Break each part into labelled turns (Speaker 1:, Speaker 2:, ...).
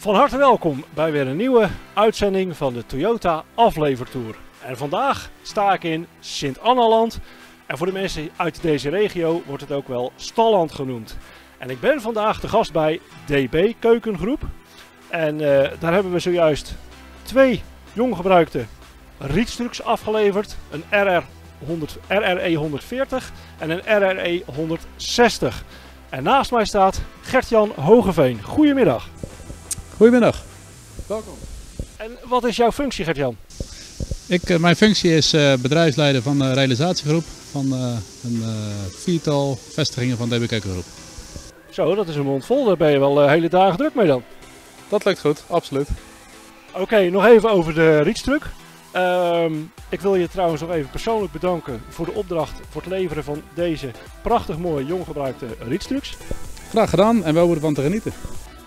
Speaker 1: Van harte welkom bij weer een nieuwe uitzending van de Toyota Aflevertour. En vandaag sta ik in Sint-Annaland. En voor de mensen uit deze regio wordt het ook wel Stalland genoemd. En ik ben vandaag de gast bij DB Keukengroep. En eh, daar hebben we zojuist twee jong gebruikte rietstruks afgeleverd. Een RR 100, RRE 140 en een RRE 160. En naast mij staat Gert-Jan Hogeveen. Goedemiddag.
Speaker 2: Goedemiddag. Welkom.
Speaker 1: En wat is jouw functie, Gert-Jan?
Speaker 2: Ik, eh, mijn functie is eh, bedrijfsleider van de realisatiegroep van eh, een viertal vestigingen van DB Keukengroep.
Speaker 1: Zo, dat is een mond vol. Daar ben je wel hele dagen druk mee dan.
Speaker 2: Dat lukt goed, absoluut.
Speaker 1: Oké, nog even over de rietstruk. Ehm, ik wil je trouwens nog even persoonlijk bedanken voor de opdracht voor het leveren van deze prachtig mooie jong gebruikte rietstruks.
Speaker 2: Graag gedaan en wel worden van te genieten.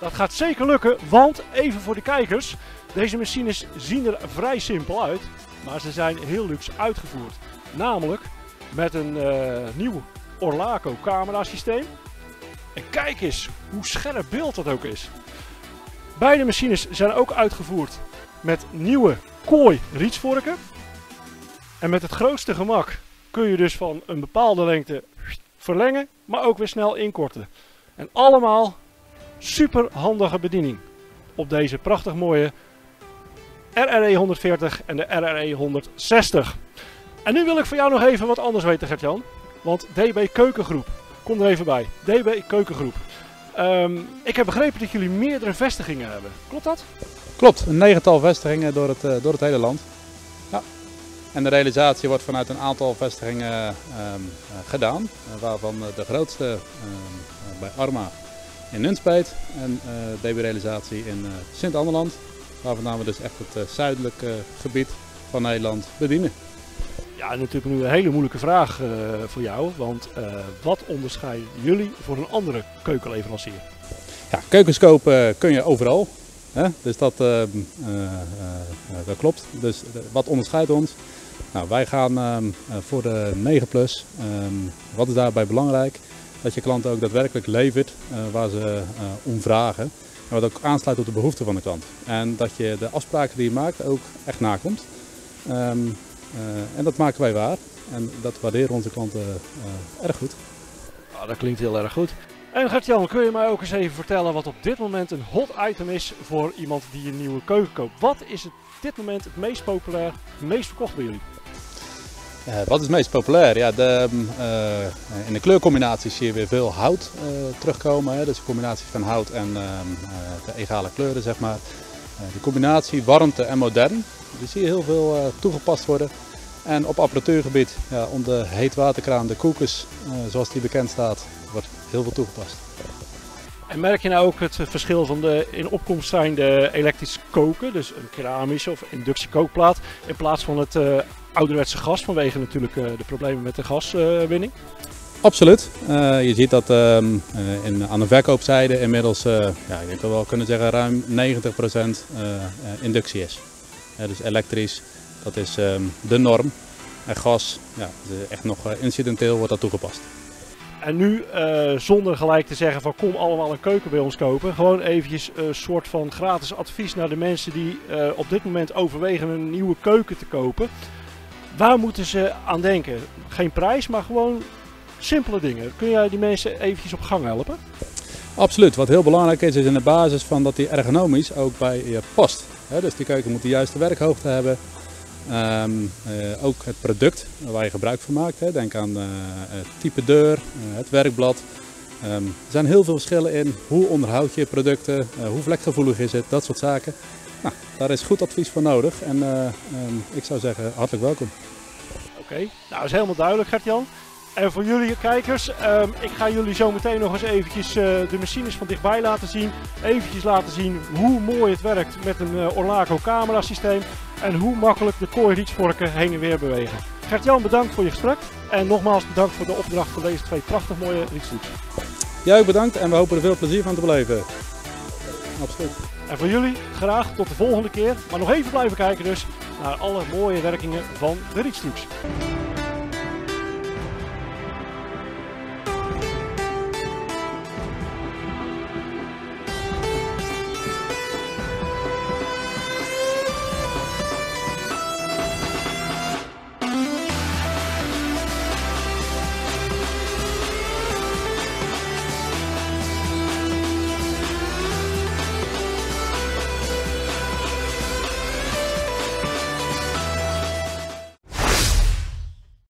Speaker 1: Dat gaat zeker lukken, want even voor de kijkers. Deze machines zien er vrij simpel uit, maar ze zijn heel luxe uitgevoerd. Namelijk met een uh, nieuw Orlaco camera systeem. En kijk eens hoe scherp beeld dat ook is. Beide machines zijn ook uitgevoerd met nieuwe kooi rietsvorken. En met het grootste gemak kun je dus van een bepaalde lengte verlengen, maar ook weer snel inkorten. En allemaal super handige bediening op deze prachtig mooie RRE 140 en de RRE 160. En nu wil ik voor jou nog even wat anders weten Gert-Jan. Want DB Keukengroep, kom er even bij. DB Keukengroep. Um, ik heb begrepen dat jullie meerdere vestigingen hebben. Klopt dat?
Speaker 2: Klopt, een negental vestigingen door het, uh, door het hele land. Ja. En de realisatie wordt vanuit een aantal vestigingen um, uh, gedaan. Uh, waarvan de grootste ehm, bij Arma in Nunspeet en uh, DB-realisatie in uh, Sint-Anderland. Waar we dus echt het uh, zuidelijke gebied van Nederland bedienen.
Speaker 1: Ja, natuurlijk nu een hele moeilijke vraag voor jou. Want wat onderscheiden jullie voor een andere keukenleverancier?
Speaker 2: Ja, keukens kopen kun je overal. Hè? Dus dat, dat klopt. Dus wat onderscheidt ons? Nou, wij gaan ehm, voor de 9 plus. Um, wat is daarbij belangrijk? Dat je klant ook daadwerkelijk levert uh, waar ze uh, om vragen. En wat ook aansluit op de behoeften van de klant. En dat je de afspraken die je maakt ook echt nakomt. Um, uh, en dat maken wij waar. En dat waarderen onze klanten erg goed.
Speaker 1: Oh, dat klinkt heel erg goed. En Gert-Jan, kun je mij ook eens even vertellen wat op dit moment een hot item is voor iemand die een nieuwe keuken koopt? Wat is op dit moment het meest populair, het meest verkocht bij jullie?
Speaker 2: Uh, wat is het meest populair? Ja, de, uh, in de kleurcombinaties zie je weer veel hout uh, terugkomen. Hè? Dus een combinatie van hout en de egale kleuren, zeg maar. de combinatie warmte en modern, die zie je heel veel toegepast worden. En op apparatuurgebied, ja, om de heetwaterkraan, de koekers, zoals die bekend staat, wordt heel veel toegepast.
Speaker 1: En merk je nou ook het verschil van de in opkomst zijnde elektrisch koken, dus een keramische of inductiekookplaat, in plaats van het ouderwetse gas vanwege natuurlijk uh, de problemen met de gaswinning?
Speaker 2: Absoluut. Uh, je ziet dat uh, in, aan de verkoopzijde inmiddels, ja, ik denk dat we wel kunnen zeggen, ruim 90% inductie is. dus elektrisch, dat is ehm, de norm. En gas, ja, echt nog incidenteel wordt dat toegepast.
Speaker 1: En nu, zonder gelijk te zeggen van kom allemaal een keuken bij ons kopen, gewoon eventjes een soort van gratis advies naar de mensen die op dit moment overwegen een nieuwe keuken te kopen. Waar moeten ze aan denken? Geen prijs, maar gewoon simpele dingen. Kun jij die mensen eventjes op gang helpen?
Speaker 2: Absoluut. Wat heel belangrijk is, is in de basis van dat die ergonomisch ook bij je past. dus die keuken moet de juiste werkhoogte hebben. Um, uh, ook het product waar je gebruik van maakt. Denk aan uh, het type deur, uh, het werkblad. Um, er zijn heel veel verschillen in hoe onderhoud je producten, hoe vlekgevoelig is het, dat soort zaken. Nou, daar is goed advies voor nodig en um, ik zou zeggen hartelijk welkom.
Speaker 1: Oké, nou is helemaal duidelijk Gert-Jan. En voor jullie kijkers, um, ik ga jullie zo meteen nog eens eventjes uh, de machines van dichtbij laten zien. Eventjes laten zien hoe mooi het werkt met een uh, Orlaco camera systeem. En hoe makkelijk de kooi rietsvorken heen en weer bewegen. Gert-Jan, bedankt voor je gesprek. En nogmaals bedankt voor de opdracht van deze twee prachtig mooie rietstoets.
Speaker 2: Jij ook bedankt en we hopen er veel plezier van te beleven. Absoluut.
Speaker 1: En voor jullie graag tot de volgende keer. Maar nog even blijven kijken dus naar alle mooie werkingen van de Rietstuks.